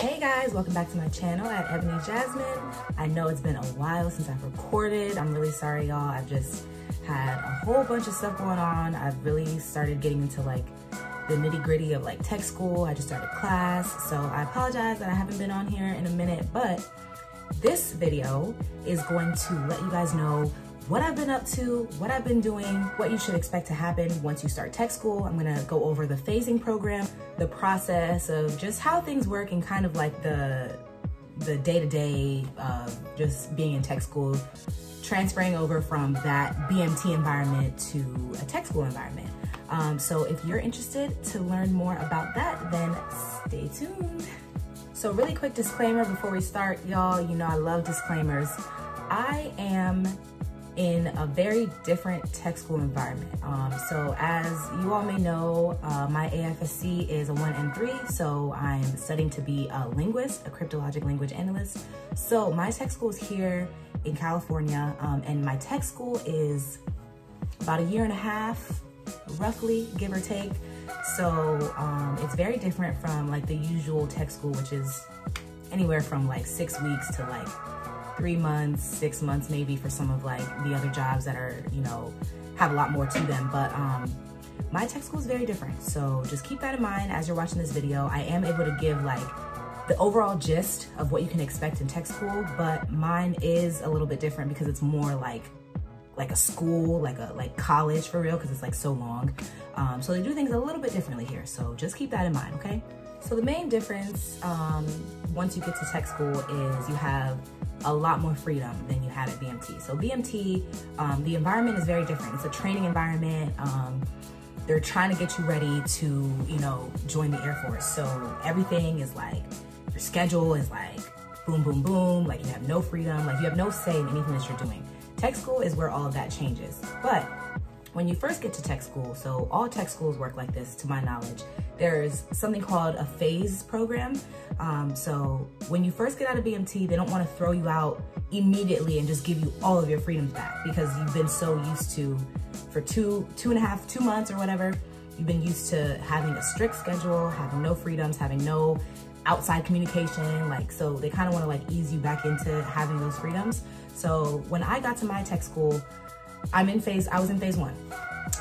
Hey guys, welcome back to my channel at Ebony Jasmin. I know it's been a while since I've recorded. I'm really sorry y'all. I've just had a whole bunch of stuff going on. I've really started getting into like the nitty gritty of like tech school. I just started class. So I apologize that I haven't been on here in a minute, but this video is going to let you guys know what I've been up to, what I've been doing, what you should expect to happen once you start tech school. I'm gonna go over the phasing program, the process of just how things work and kind of like the the day-to-day -day of just being in tech school, transferring over from that BMT environment to a tech school environment. Um, so if you're interested to learn more about that, then stay tuned. So really quick disclaimer before we start, y'all, you know I love disclaimers. I am in a very different tech school environment. Um, so as you all may know, uh, my AFSC is a 1N3, so I'm studying to be a linguist, a cryptologic language analyst. So my tech school is here in California, um, and my tech school is about a year and a half, roughly, give or take. So um, it's very different from like the usual tech school, which is anywhere from like six weeks to like three months, six months maybe for some of like the other jobs that are, you know, have a lot more to them. But um, my tech school is very different. So just keep that in mind as you're watching this video. I am able to give like the overall gist of what you can expect in tech school, but mine is a little bit different because it's more like like a school, like a like college for real, because it's like so long. Um, so they do things a little bit differently here. So just keep that in mind, okay? So the main difference um, once you get to tech school is you have a lot more freedom than you had at BMT. So BMT, um, the environment is very different. It's a training environment. Um, they're trying to get you ready to, you know, join the Air Force. So everything is like, your schedule is like boom, boom, boom. Like you have no freedom. Like you have no say in anything that you're doing. Tech school is where all of that changes. But when you first get to tech school, so all tech schools work like this to my knowledge, there's something called a phase program. Um, so when you first get out of BMT, they don't want to throw you out immediately and just give you all of your freedoms back because you've been so used to, for two, two and a half, two months or whatever, you've been used to having a strict schedule, having no freedoms, having no outside communication. Like, so they kind of want to like ease you back into having those freedoms. So when I got to my tech school, I'm in phase, I was in phase one.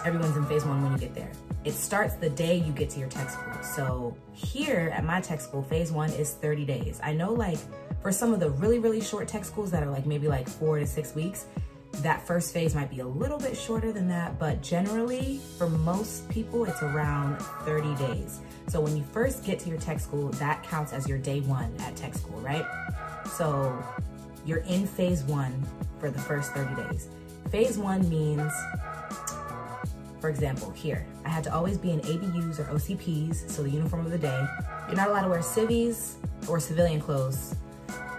Everyone's in phase one when you get there. It starts the day you get to your tech school. So here at my tech school, phase one is 30 days. I know like for some of the really, really short tech schools that are like maybe like four to six weeks, that first phase might be a little bit shorter than that, but generally for most people, it's around 30 days. So when you first get to your tech school, that counts as your day one at tech school, right? So you're in phase one for the first 30 days. Phase one means for example, here, I had to always be in ABUs or OCPs, so the uniform of the day. You're not allowed to wear civvies or civilian clothes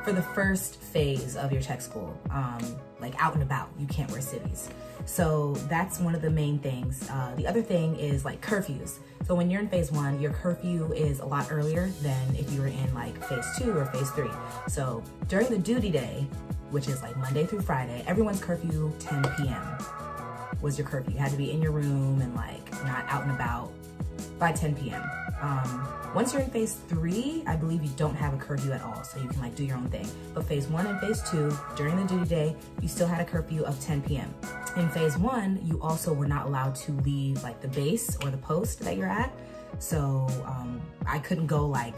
for the first phase of your tech school. Um, like out and about, you can't wear civvies. So that's one of the main things. Uh, the other thing is like curfews. So when you're in phase one, your curfew is a lot earlier than if you were in like phase two or phase three. So during the duty day, which is like Monday through Friday, everyone's curfew 10 p.m was your curfew. You had to be in your room and like not out and about by 10 p.m. Um, once you're in phase three, I believe you don't have a curfew at all, so you can like do your own thing. But phase one and phase two, during the duty day, you still had a curfew of 10 p.m. In phase one, you also were not allowed to leave like the base or the post that you're at. So um, I couldn't go like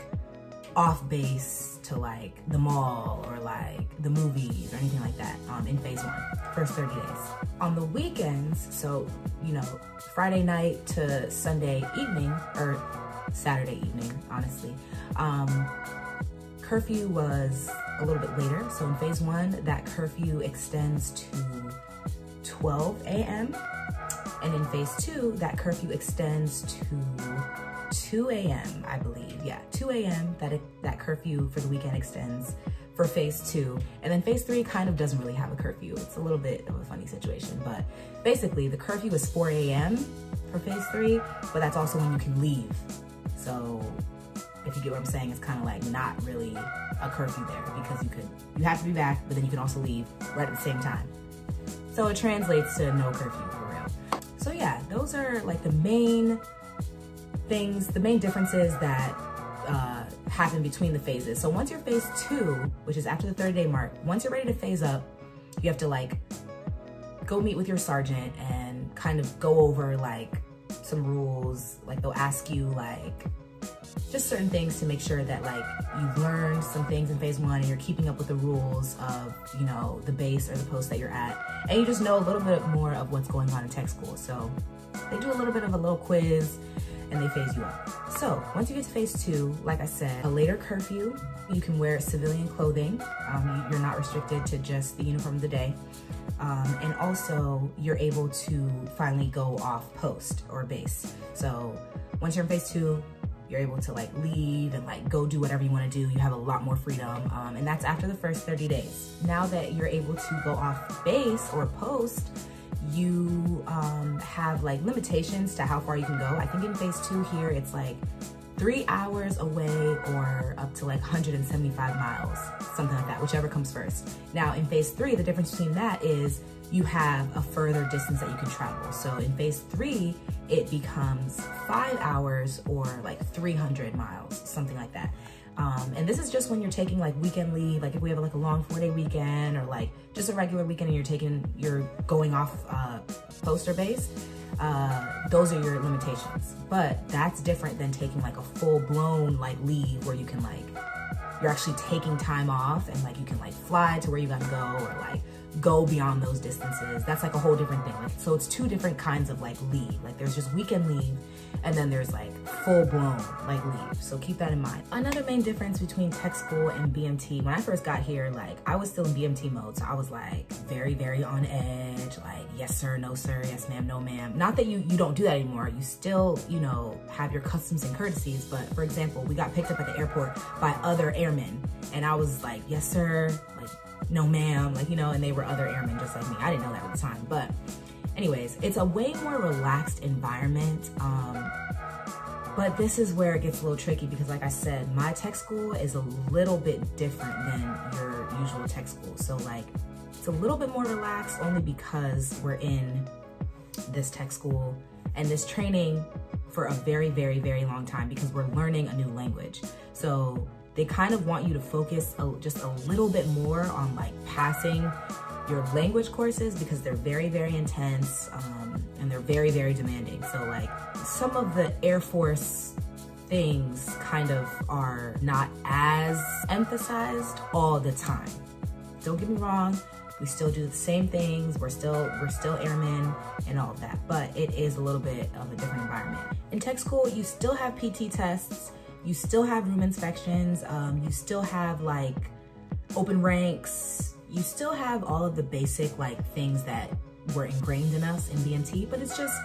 off base to like the mall or like the movies or anything like that um, in phase one, first 30 days. On the weekends, so, you know, Friday night to Sunday evening, or Saturday evening, honestly, um, curfew was a little bit later. So in phase one, that curfew extends to 12 a.m. And in phase two, that curfew extends to 2 a.m., I believe. Yeah, 2 a.m. that that curfew for the weekend extends for phase two. And then phase three kind of doesn't really have a curfew. It's a little bit of a funny situation, but basically the curfew is 4 a.m. for phase three, but that's also when you can leave. So if you get what I'm saying, it's kind of like not really a curfew there because you could, you have to be back, but then you can also leave right at the same time. So it translates to no curfew for real. So yeah, those are like the main things, the main differences that uh, happen between the phases. So once you're phase two, which is after the 30 day mark, once you're ready to phase up, you have to like go meet with your sergeant and kind of go over like some rules. Like they'll ask you like just certain things to make sure that like you've learned some things in phase one and you're keeping up with the rules of, you know, the base or the post that you're at. And you just know a little bit more of what's going on in tech school. So they do a little bit of a little quiz and they phase you up. So once you get to phase two, like I said, a later curfew, you can wear civilian clothing. Um, you're not restricted to just the uniform of the day. Um, and also you're able to finally go off post or base. So once you're in phase two, you're able to like leave and like go do whatever you want to do. You have a lot more freedom. Um, and that's after the first 30 days. Now that you're able to go off base or post, you um, have like limitations to how far you can go. I think in phase two here, it's like three hours away or up to like 175 miles, something like that, whichever comes first. Now in phase three, the difference between that is you have a further distance that you can travel. So in phase three, it becomes five hours or like 300 miles, something like that. Um, and this is just when you're taking like weekend leave, like if we have like a long four day weekend or like just a regular weekend and you're taking, you're going off uh, poster base, uh, those are your limitations. But that's different than taking like a full blown like leave where you can like, you're actually taking time off and like you can like fly to where you gotta go or like go beyond those distances. That's like a whole different thing. Like, so it's two different kinds of like leave. Like there's just weekend leave and then there's like full blown like leave. So keep that in mind. Another main difference between tech school and BMT, when I first got here, like I was still in BMT mode. So I was like very, very on edge, like yes sir, no sir, yes ma'am, no ma'am. Not that you, you don't do that anymore. You still, you know, have your customs and courtesies. But for example, we got picked up at the airport by other airmen and I was like, yes sir, like no ma'am, like, you know, and they were other airmen just like me. I didn't know that at the time, but anyways, it's a way more relaxed environment. Um, but this is where it gets a little tricky because like I said, my tech school is a little bit different than your usual tech school. So like, it's a little bit more relaxed only because we're in this tech school and this training for a very, very, very long time because we're learning a new language. So they kind of want you to focus a, just a little bit more on like passing your language courses because they're very, very intense um, and they're very, very demanding. So like some of the Air Force things kind of are not as emphasized all the time. Don't get me wrong, we still do the same things. We're still we're still airmen and all of that, but it is a little bit of a different environment. In tech school, you still have PT tests, you still have room inspections, um, you still have like open ranks, you still have all of the basic like things that were ingrained in us in BMT, but it's just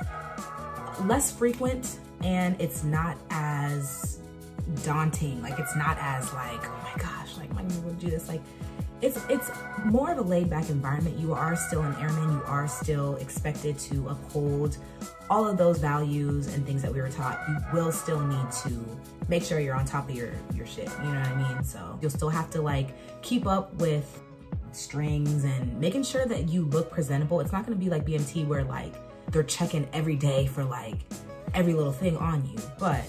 less frequent and it's not as daunting. Like it's not as like, oh my gosh, like my would do this. Like it's it's more of a laid back environment. You are still an airman. You are still expected to uphold all of those values and things that we were taught. You will still need to make sure you're on top of your, your shit. You know what I mean? So you'll still have to like keep up with strings and making sure that you look presentable. It's not gonna be like BMT where like they're checking every day for like every little thing on you, but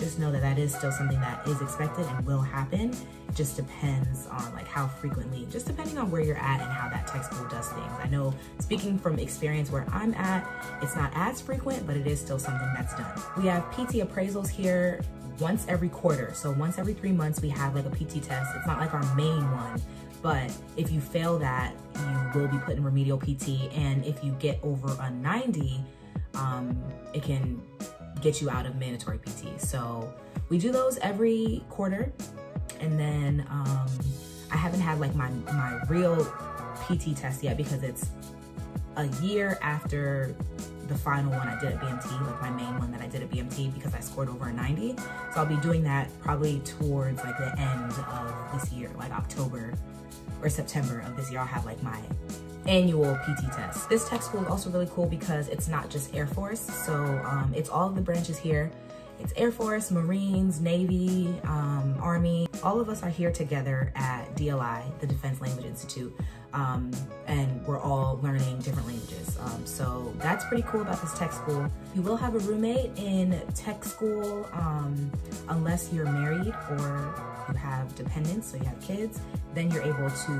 just know that that is still something that is expected and will happen. Just depends on like how frequently, just depending on where you're at and how that tech school does things. I know speaking from experience where I'm at, it's not as frequent, but it is still something that's done. We have PT appraisals here once every quarter. So once every three months, we have like a PT test. It's not like our main one, but if you fail that, you will be put in remedial PT. And if you get over a 90, um, it can get you out of mandatory PT. So we do those every quarter. And then um, I haven't had like my, my real PT test yet because it's a year after the final one I did at BMT, like my main one that I did at BMT because I scored over a 90. So I'll be doing that probably towards like the end of this year, like October or September of this year, I'll have like my annual PT test. This tech school is also really cool because it's not just Air Force. So um, it's all of the branches here. It's Air Force, Marines, Navy, um, Army. All of us are here together at DLI, the Defense Language Institute. Um, and we're all learning different languages. Um, so that's pretty cool about this tech school. You will have a roommate in tech school um, unless you're married or have dependents, so you have kids, then you're able to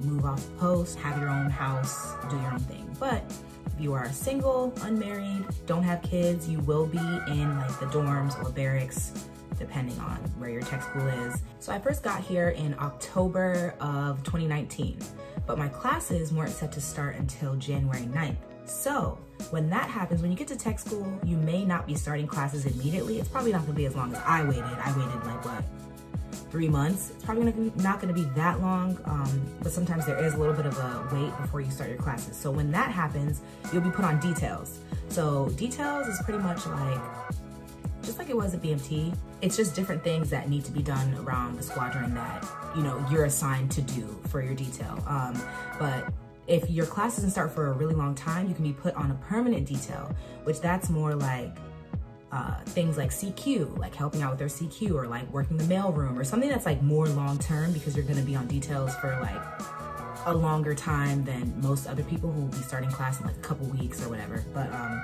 move off post, have your own house, do your own thing. But if you are single, unmarried, don't have kids, you will be in like the dorms or barracks depending on where your tech school is. So I first got here in October of 2019, but my classes weren't set to start until January 9th. So when that happens, when you get to tech school, you may not be starting classes immediately. It's probably not gonna be as long as I waited. I waited like what, three months. It's probably not gonna be that long, um, but sometimes there is a little bit of a wait before you start your classes. So when that happens, you'll be put on details. So details is pretty much like, just like it was at BMT, it's just different things that need to be done around the squadron that, you know, you're assigned to do for your detail. Um, but if your class doesn't start for a really long time, you can be put on a permanent detail, which that's more like uh, things like CQ, like helping out with their CQ or like working the mailroom or something that's like more long-term because you're gonna be on details for like a longer time than most other people who will be starting class in like a couple weeks or whatever. But um,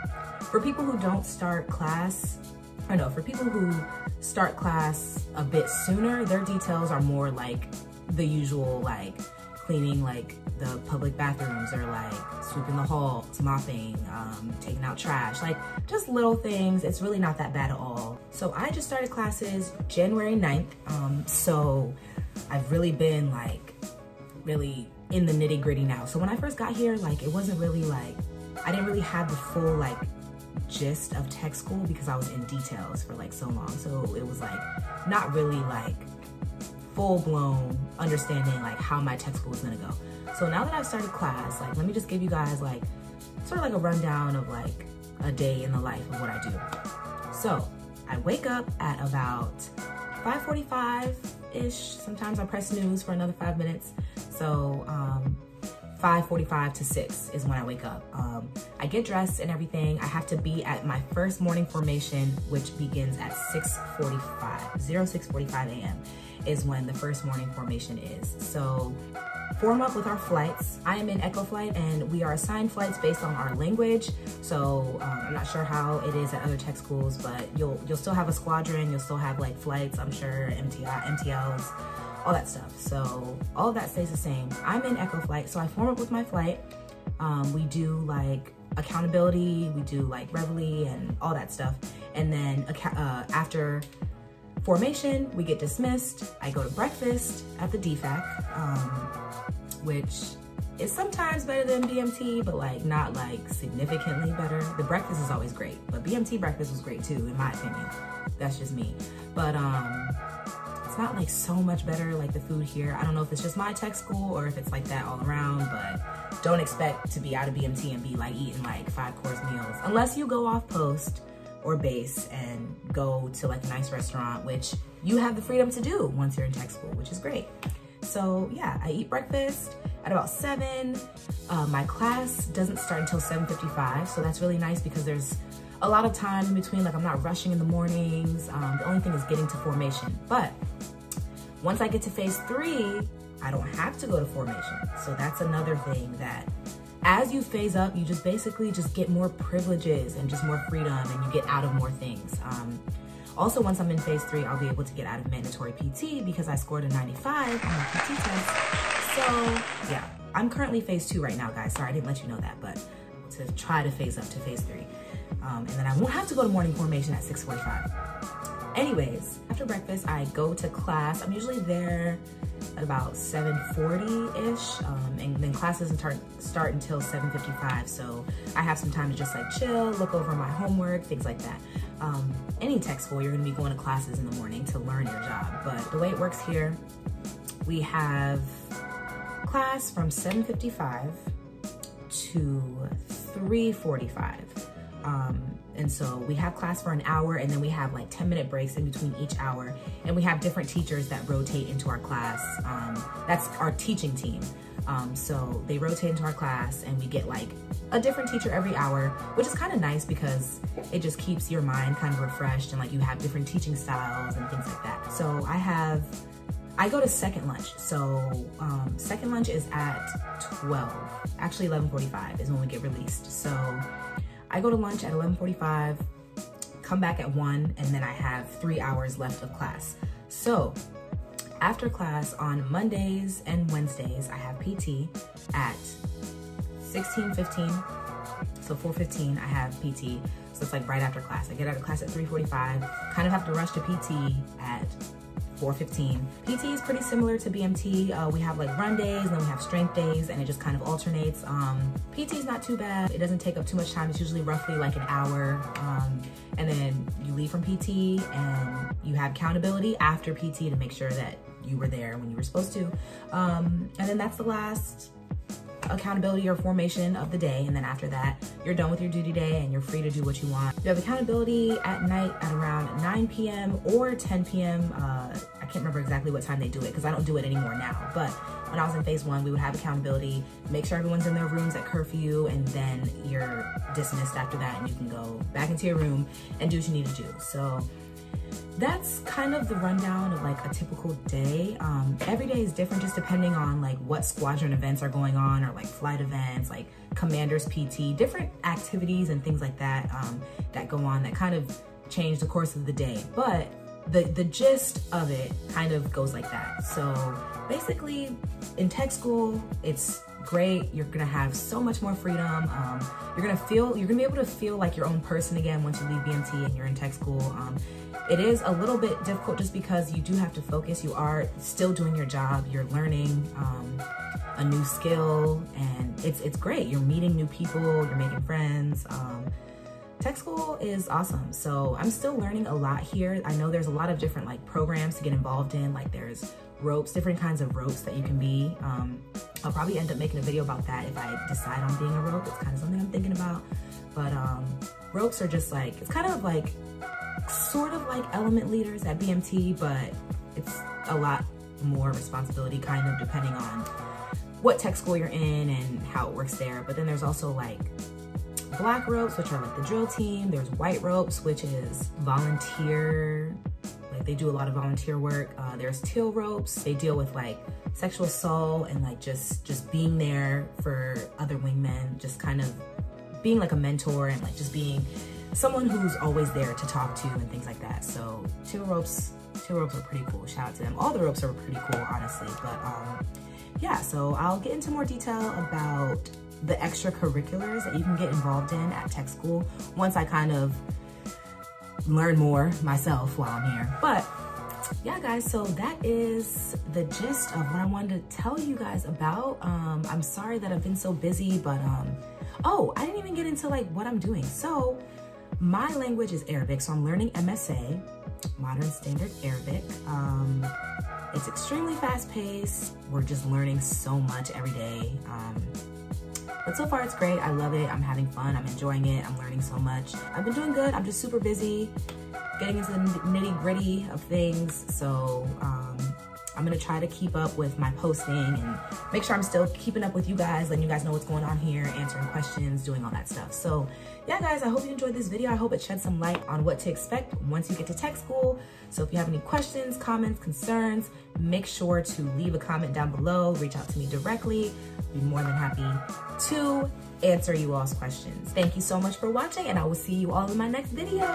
for people who don't start class, I know for people who start class a bit sooner, their details are more like the usual like cleaning like the public bathrooms or like sweeping the halls, mopping, um, taking out trash, like just little things. It's really not that bad at all. So I just started classes January 9th. Um, so I've really been like really in the nitty gritty now. So when I first got here, like it wasn't really like, I didn't really have the full like gist of tech school because I was in details for like so long. So it was like not really like full blown understanding like how my school is gonna go. So now that I've started class, like let me just give you guys like sort of like a rundown of like a day in the life of what I do. So I wake up at about 5.45-ish. Sometimes I press snooze for another five minutes. So um, 5.45 to 6 is when I wake up. Um, I get dressed and everything. I have to be at my first morning formation, which begins at 6.45, 06.45 a.m is when the first morning formation is. So form up with our flights. I am in Echo Flight and we are assigned flights based on our language. So um, I'm not sure how it is at other tech schools, but you'll you'll still have a squadron, you'll still have like flights, I'm sure, MTI, MTLs, all that stuff. So all that stays the same. I'm in Echo Flight, so I form up with my flight. Um, we do like accountability, we do like Reveille and all that stuff. And then uh, after formation, we get dismissed. I go to breakfast at the DFAC, um, which is sometimes better than BMT, but like not like significantly better. The breakfast is always great, but BMT breakfast was great too, in my opinion. That's just me. But um, it's not like so much better like the food here. I don't know if it's just my tech school or if it's like that all around, but don't expect to be out of BMT and be like eating like five course meals unless you go off post or base and go to like a nice restaurant, which you have the freedom to do once you're in tech school, which is great. So yeah, I eat breakfast at about seven. Uh, my class doesn't start until 7.55, so that's really nice because there's a lot of time in between, like I'm not rushing in the mornings. Um, the only thing is getting to formation. But once I get to phase three, I don't have to go to formation. So that's another thing that as you phase up, you just basically just get more privileges and just more freedom and you get out of more things. Um, also, once I'm in phase three, I'll be able to get out of mandatory PT because I scored a 95 on the PT test. So yeah, I'm currently phase two right now, guys. Sorry, I didn't let you know that, but to try to phase up to phase three. Um, and then I won't have to go to morning formation at 6.45. Anyways, after breakfast, I go to class. I'm usually there at about 7.40-ish, um, and then class doesn't start, start until 7.55, so I have some time to just like chill, look over my homework, things like that. Um, any tech school, you're gonna be going to classes in the morning to learn your job, but the way it works here, we have class from 7.55 to 3.45. Um, and so we have class for an hour and then we have like 10 minute breaks in between each hour. And we have different teachers that rotate into our class. Um, that's our teaching team. Um, so they rotate into our class and we get like a different teacher every hour, which is kind of nice because it just keeps your mind kind of refreshed and like you have different teaching styles and things like that. So I have I go to second lunch. So um, second lunch is at 12. Actually 11.45 is when we get released. So I go to lunch at 11.45, come back at one, and then I have three hours left of class. So after class on Mondays and Wednesdays, I have PT at 16.15. So 4.15, I have PT. So it's like right after class. I get out of class at 3.45, kind of have to rush to PT at 4.15. PT is pretty similar to BMT. Uh, we have like run days, then we have strength days, and it just kind of alternates. Um, PT is not too bad. It doesn't take up too much time. It's usually roughly like an hour. Um, and then you leave from PT and you have accountability after PT to make sure that you were there when you were supposed to. Um, and then that's the last accountability or formation of the day. And then after that, you're done with your duty day and you're free to do what you want. You have accountability at night at around 9 p.m. or 10 p.m. Uh, I can't remember exactly what time they do it because I don't do it anymore now. But when I was in phase one, we would have accountability, make sure everyone's in their rooms at curfew, and then you're dismissed after that and you can go back into your room and do what you need to do. So that's kind of the rundown of like a typical day. Um, every day is different just depending on like what squadron events are going on or like flight events, like commanders PT, different activities and things like that um, that go on that kind of change the course of the day. But the, the gist of it kind of goes like that. So basically in tech school, it's great. You're gonna have so much more freedom. Um, you're gonna feel, you're gonna be able to feel like your own person again once you leave BMT and you're in tech school. Um, it is a little bit difficult just because you do have to focus. You are still doing your job. You're learning um, a new skill and it's, it's great. You're meeting new people, you're making friends. Tech school is awesome. So I'm still learning a lot here. I know there's a lot of different like programs to get involved in. Like there's ropes, different kinds of ropes that you can be. Um, I'll probably end up making a video about that if I decide on being a rope. It's kind of something I'm thinking about. But um, ropes are just like, it's kind of like sort of like element leaders at BMT, but it's a lot more responsibility kind of depending on what tech school you're in and how it works there. But then there's also like black ropes, which are like the drill team. There's white ropes, which is volunteer. Like they do a lot of volunteer work. Uh, there's teal ropes. They deal with like sexual assault and like just just being there for other wingmen, just kind of being like a mentor and like just being someone who's always there to talk to and things like that. So teal ropes, teal ropes are pretty cool. Shout out to them. All the ropes are pretty cool, honestly. But um, yeah, so I'll get into more detail about the extracurriculars that you can get involved in at tech school once I kind of learn more myself while I'm here. But yeah, guys, so that is the gist of what I wanted to tell you guys about. Um, I'm sorry that I've been so busy, but um, oh, I didn't even get into like what I'm doing. So my language is Arabic, so I'm learning MSA, Modern Standard Arabic. Um, it's extremely fast paced. We're just learning so much every day. Um, but so far it's great. I love it. I'm having fun. I'm enjoying it. I'm learning so much. I've been doing good. I'm just super busy getting into the nitty gritty of things. So um, I'm gonna try to keep up with my posting and make sure I'm still keeping up with you guys, letting you guys know what's going on here, answering questions, doing all that stuff. So yeah, guys, I hope you enjoyed this video. I hope it shed some light on what to expect once you get to tech school. So if you have any questions, comments, concerns, make sure to leave a comment down below, reach out to me directly. I'd be more than happy to answer you all's questions. Thank you so much for watching and I will see you all in my next video.